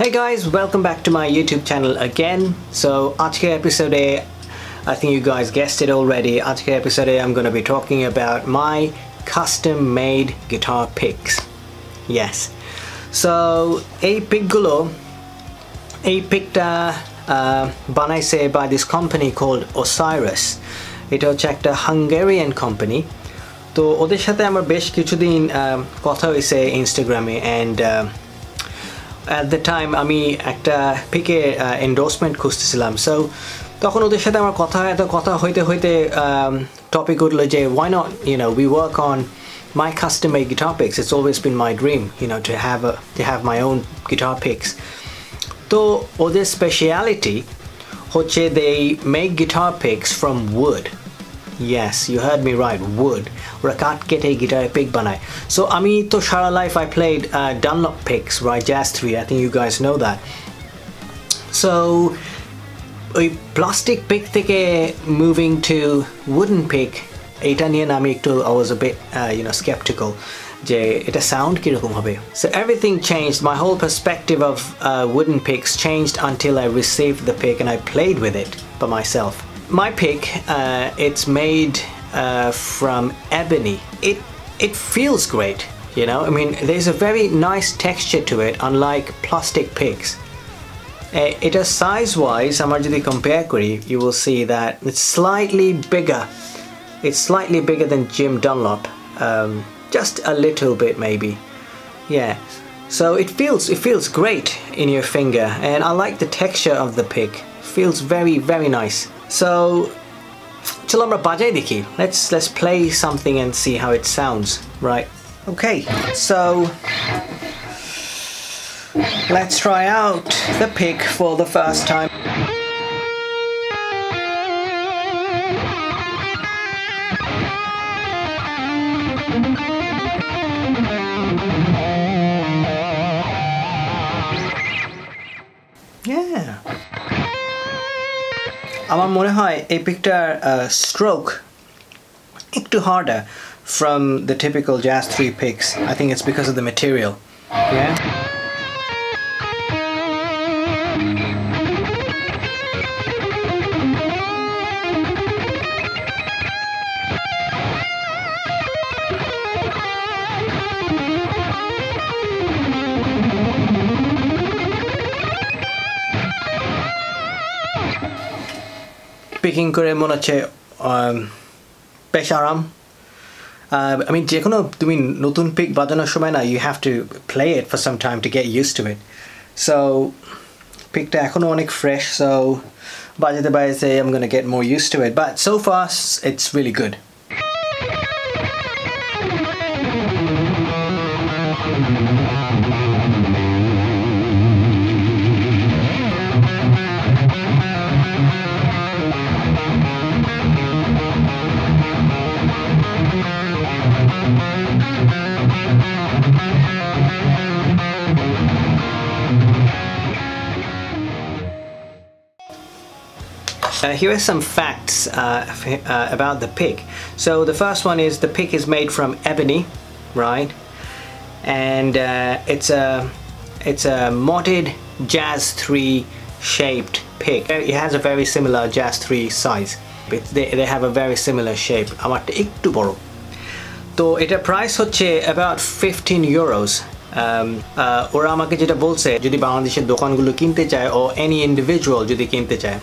Hey guys, welcome back to my YouTube channel again. So আজকের episode I think you guys guessed it already. আজকের episode I'm going to be talking about my custom made guitar picks. Yes. So এই পিকগুলো এই পিকটা বানাইছে by this company called Osiris. এটা হচ্ছে একটা Hungarian company তো ওদের সাথে আমার বেশ কিছুদিন কথা হয়েছে ইনস্টাগ্রামে অ্যান্ড অ্যাট দ্য টাইম আমি একটা পিকে এন্ডোর্সমেন্ট খুঁজতেছিলাম সো তখন ওদের সাথে আমার কথা এত কথা হইতে হইতে টপিক উঠল যে why not you know we work on my custom made guitar picks it's always been my dream you know to have a to have my own guitar picks তো ওদের স্পেশালিটি হচ্ছে they make guitar picks from wood Yes, you heard me right, wood. ওরা কাঠ কেটে গিটারে pick বানায় so আমি তো সারা life I played Dunlop picks right jazz 3 I think you guys know that so ওই প্লাস্টিক পিক থেকে moving to wooden pick এইটা নিয়ে না আমি একটু I was a bit uh, you know skeptical যে এটা সাউন্ড কীরকম হবে so everything changed my whole perspective of uh, wooden picks changed until I received the pick and I played with it by myself my pick, uh, it's made uh, from ebony. It it feels great, you know. I mean, there's a very nice texture to it, unlike plastic picks. Uh, it is size-wise, I'm actually compare query, you will see that it's slightly bigger. It's slightly bigger than Jim Dunlop, um, just a little bit maybe. Yeah. So it feels it feels great in your finger, and I like the texture of the pick. Feels very very nice. So, चलो हम बाजे Let's let's play something and see how it sounds. Right. Okay. So let's try out the pick for the first time. Yeah. আমার মনে হয় এই পিকটার stroke একটু harder from the typical Jazz 3 picks. I think it's because of the material. Yeah? Picking করে মনে হচ্ছে বেশ আরাম আমি যে কোনো তুমি নতুন পিক বাজানোর সময় না you have to play it for some time to get use to it so পিকটা এখনও অনেক ফ্রেশ সো বাজাতে বাজাতে M gonna get more use to it but so fast it's really good Uh, here are some facts uh, uh, about the pick. So the first one is the pick is made from ebony, right? And it's a it's a modded Jazz 3 shaped pick. It has a very similar Jazz 3 size. It, they, they have a very similar shape. আমারটা একটু বড় তো এটা price হচ্ছে about 15 euros ওরা আমাকে যেটা বলছে যদি বাংলাদেশের দোকানগুলো কিনতে চায় ও এনি ইন্ডিভিজুয়াল যদি কিনতে চায়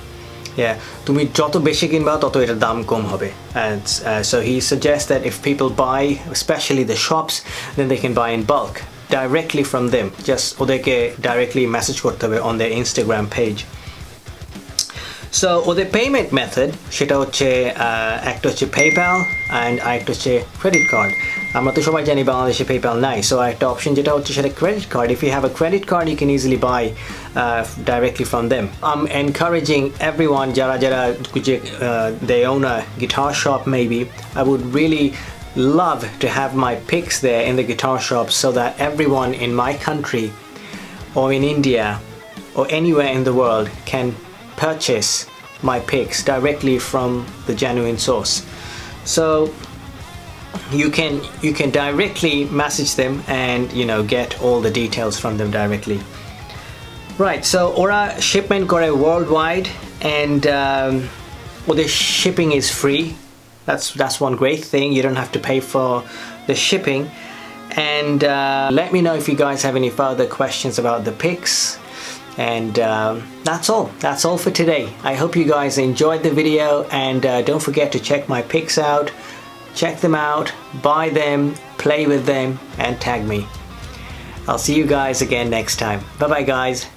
yeah তুমি যত বেশি কিনবা তত এটার দাম কম হবে and uh, so he suggests that if people buy especially the shops then they can buy in bulk directly from them just ওদেরকে directly message করতে হবে on their Instagram page so ওদের পেমেন্ট মেথড সেটা হচ্ছে একটা হচ্ছে PayPal and আরেকটা হচ্ছে ক্রেডিট কার্ড আমরা তো সবাই জানি বাংলাদেশে পেপ্যাল নাই সো একটা অপশন যেটা হচ্ছে সেটা credit card if you have a credit card you can easily by directly from them I am encouraging every one যারা যারা যে দে on a guitar shop maybe I would really love to have my picks there in the guitar shop so that everyone in my country or in India or anywhere in the world can purchase my picks directly from the genuine source. So you can you can directly message them and you know get all the details from them directly. Right so Aura shipment got a worldwide and um, well the shipping is free. That's that's one great thing. You don't have to pay for the shipping. And uh, let me know if you guys have any further questions about the picks. And um, that's all. That's all for today. I hope you guys enjoyed the video and uh, don't forget to check my picks out. Check them out, buy them, play with them, and tag me. I'll see you guys again next time. Bye bye, guys.